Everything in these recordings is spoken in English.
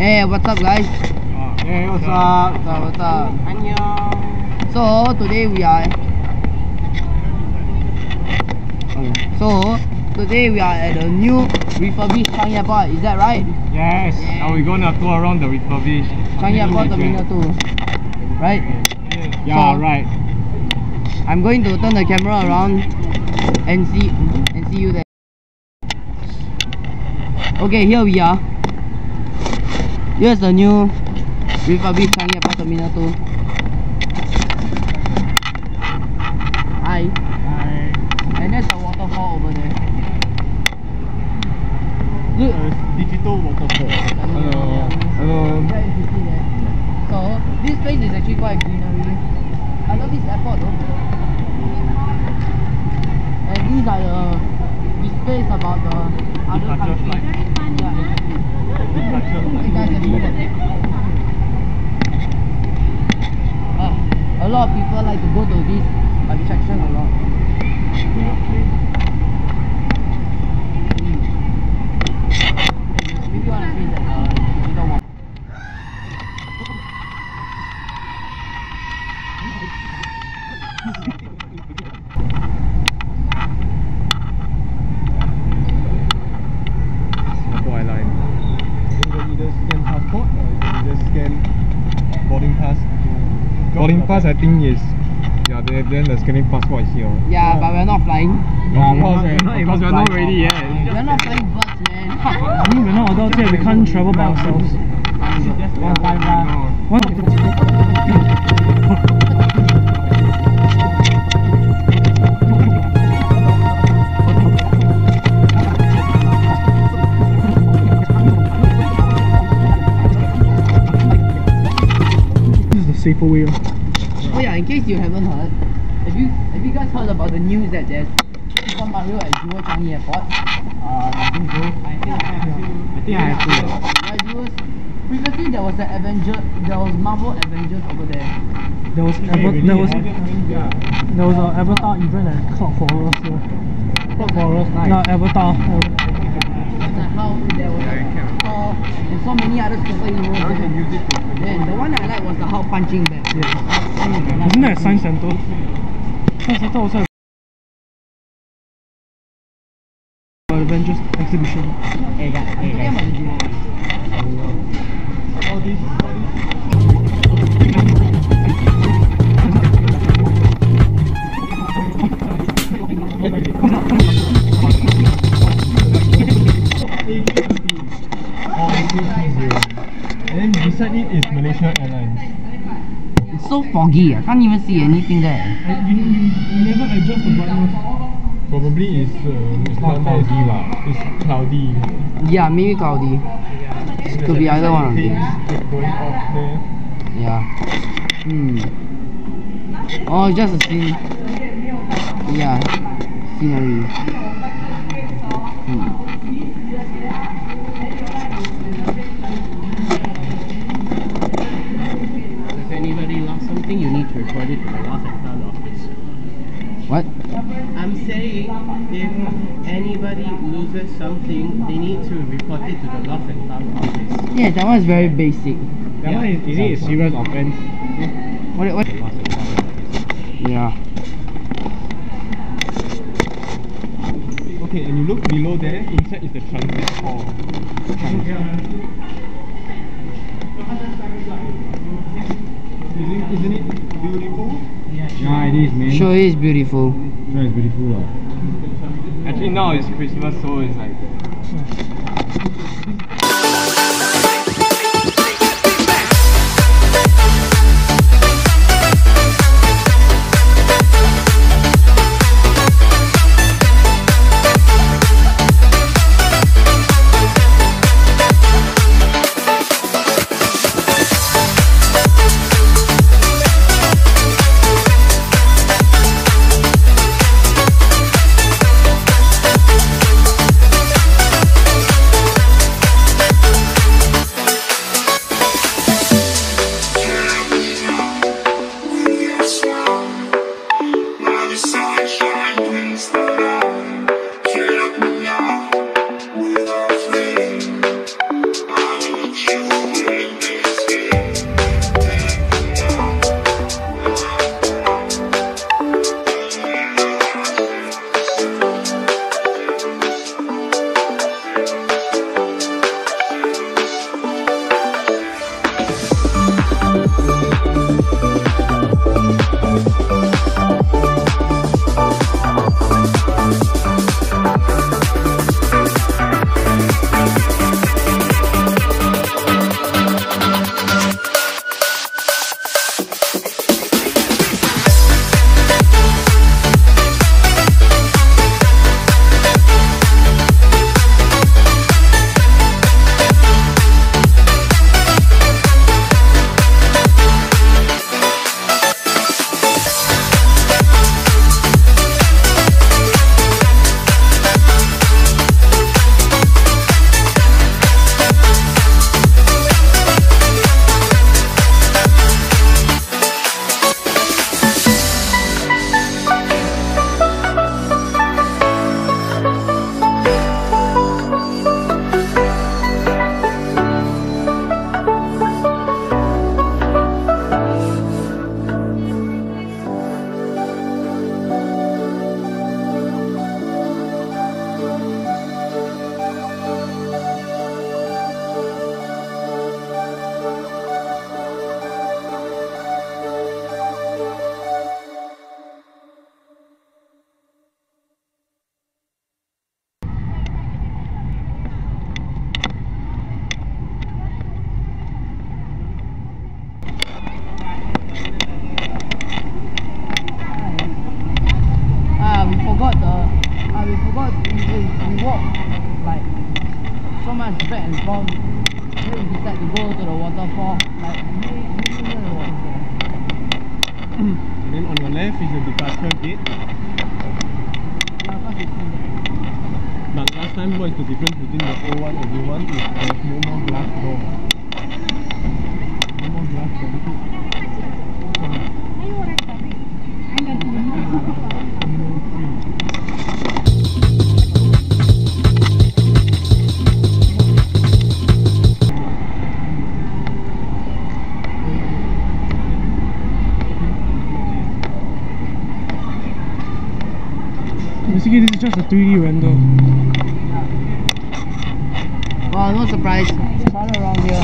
Hey, what's up, guys? Hey, what's up? What's up? What's up? Annyeong. So today we are. Okay. So today we are at the new refurbished Changi Airport. Is that right? Yes. Yeah. Now we're gonna tour around the refurbished. Changi Airport Terminal 2. Right? Yeah, So- right. I'm going to turn the camera around and see and see you there. Okay, here we are. Here's the new refurbished Changi Airport Terminal 2. Hi. Hi. And there's a waterfall over there. Look. digital waterfall. Hello. Hello. Yeah, you can see there. So this place is actually quite greenery. I love this airport though. And these are the displays about the other countries. Yeah. Ah, a lot of people like to go to this attraction a lot. Maybe you want to uh, digital one. Singapore Airlines. You can either scan passport or you can just scan boarding pass. Boarding pass, I think is yeah. Then then the scanning passport is here. Yeah, but we're not flying. Yeah, of course, eh, because we're not ready yet. We're not flying birds, man. I mean, we're not adults yet, we can't travel by ourselves. One time, This is the safer way. Yeah, in case you haven't heard, have you have you guys heard about the news that there's Super Mario at Jewel Changi Airport? Uh, I think so. I think I have to. I think I have to. Yeah, Jewel's previously there was the Avenger there was Marvel Avengers over there. There was Ava- there was there was an Avatar event at Cloud Forest. Yeah. Cloud Forest, nice. No, Avatar. It's like how there was Thor and so many other superheroes Now there. use it to. Then the one I like was the Hulk punching bag. Yeah. Isn't that Science Center? Science Center also. exhibition. All these, And then beside it is Malaysia Airlines. It's so foggy, I can't even see anything there. And you, you, never adjust the brightness. Probably is uh, it's not cloudy lah. It's cloudy. Yeah, maybe cloudy. Could be either one of these. Yeah. Hmm. Oh, it's just a scene. Yeah. Scenery. Lost something, you need to report it to the lost and found office. What? I'm saying if anybody loses something, they need to report it to the lost and found office. Yeah, that one is very basic. That one is, is it a serious offense? What? What? Lost and found office. Yeah. Okay, and you look below there, inside is the transit hall. Isn't, isn't it beautiful? Yeah, it is, man. Sure is beautiful. Sure, it's beautiful. Actually now it's Christmas so it's like on is the departure gate. But last time, what is the difference between the old one and new one? Is there's no more glass door. 3D render. Well, no surprise. It's around here.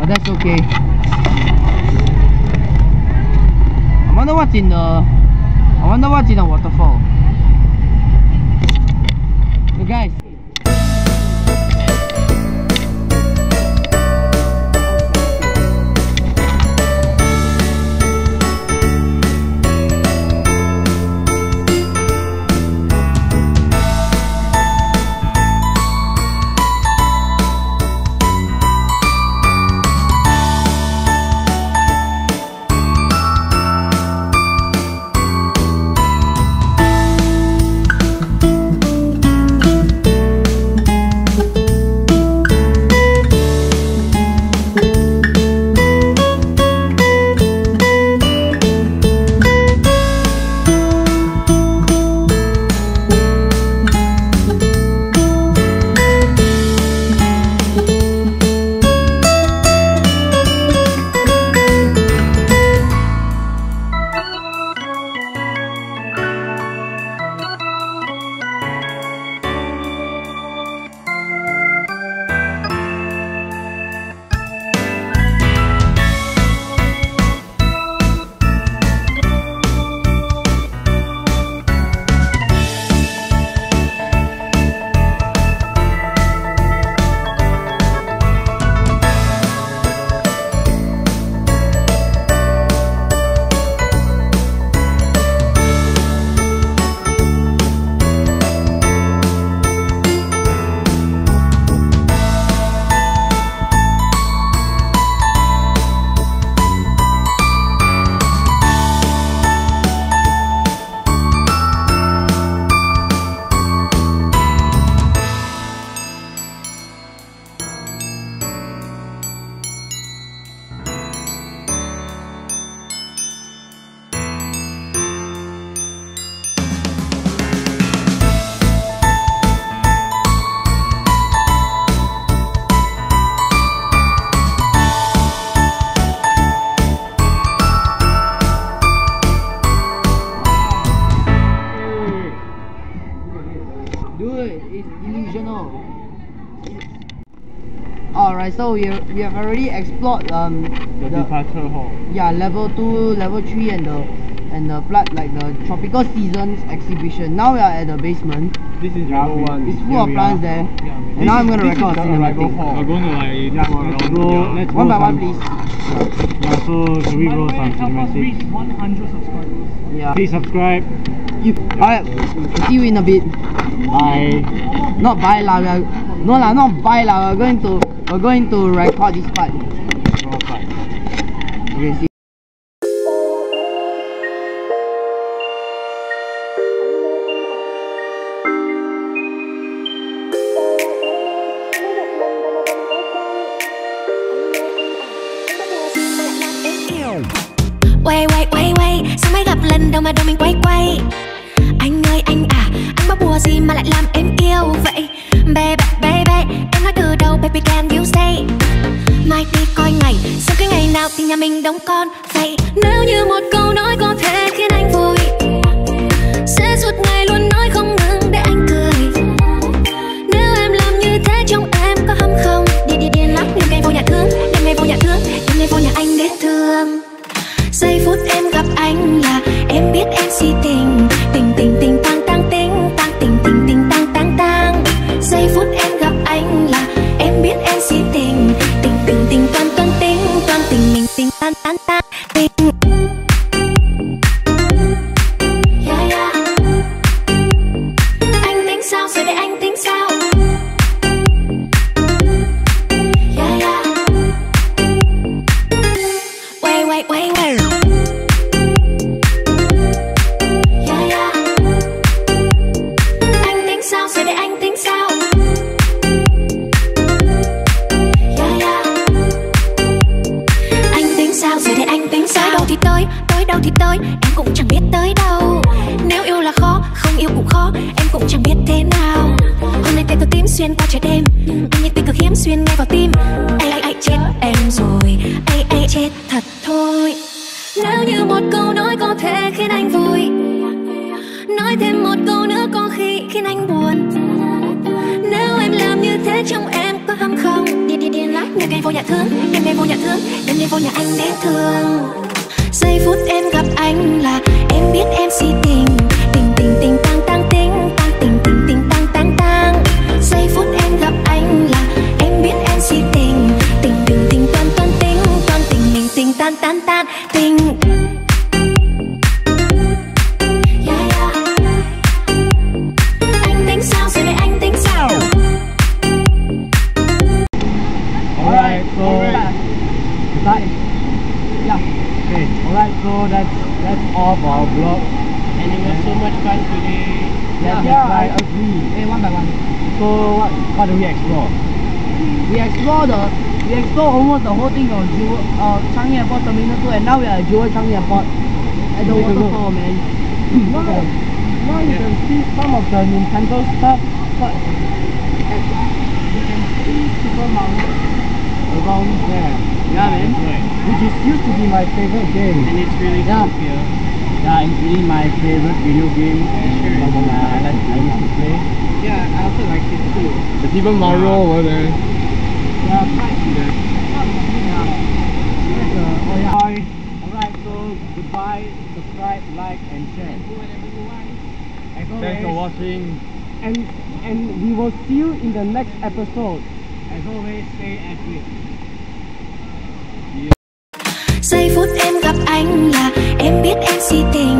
But that's okay. I wonder what's in the. I wonder what's in the waterfall. So guys. Dude, it's illusional. Alright, so we we have already explored um The departure hall. yeah level two, level three, and the and the flood like the tropical seasons exhibition. Now we are at the basement. This is level one. It's full of plants there, Yeah, and this now I'm gonna this is record a the arrival cinematic. hall. We're going to like Yeah, let's go. Let's One by one, some- please. Yeah, so should we roll some cinematics? 100 subscribers. Yeah. Please subscribe. You, alright, see you in a bit. Bye. Not buy lah. we are- No lah, not buy lah. We're going to we're going to record this part. Okay, see. Quay quay quay quay Sao mới gặp lần đầu mà đầu mình quay quay? Anh ơi, anh à Anh có bùa gì mà lại làm em yêu vậy? Baby baby Em nói từ đầu, baby, can you say Mai đi coi ngày, Sau cái ngày nào thì nhà mình đóng con Vậy? Nếu như một câu nói có thể em gặp anh là em biết em si tình tình tình tình tăng tăng tình tăng tình tình tình tăng tăng tăng. giây phút em gặp anh là em biết em si tình tình tình tình toàn toàn tình toàn tình mình tình tan tan tan tình yeah, yeah. anh tính sao rồi để anh tính xuyên qua trời đêm. Âm nhạc tình cực hiếm xuyên ngay vào tim. Ai ai ai chết em rồi. Ai ai chết thật thôi. Nếu như một câu nói có thể khiến anh vui. Nói thêm một câu nữa có khi khiến anh buồn. Nếu em làm như thế trong em có hâm không? Điên điên điên lắm. Đêm em vô nhà thương. Đêm em vô nhà thương. Đêm em vô nhà anh đến thương. Giây phút em gặp anh là so that's that's all for our vlog. And it was so much fun today. Yeah, Yeah, I agree. Hey, one by one. So what what do we explore? We explore the we explore almost the whole thing of Jewel uh Changi Airport Terminal 2 and now we are at Jewel Changi Airport at the Take waterfall man. Now, now you can see some of the Nintendo stuff, but you can see Super Mario around there. Yeah man. Right. Which is used to be my favorite game. And it's really Yeah. cool here. Yeah, it's really my favorite video game. Sure. From when I, like, I used to play. Yeah, I also like it too. It's even Mario over there. Yeah, right. Yes, uh, oh yeah. Alright, so goodbye, subscribe, like, and share. As always, Thanks for watching. and and we will see you in the next episode. As always, stay active. Giây phút em gặp anh là Em biết em si tình.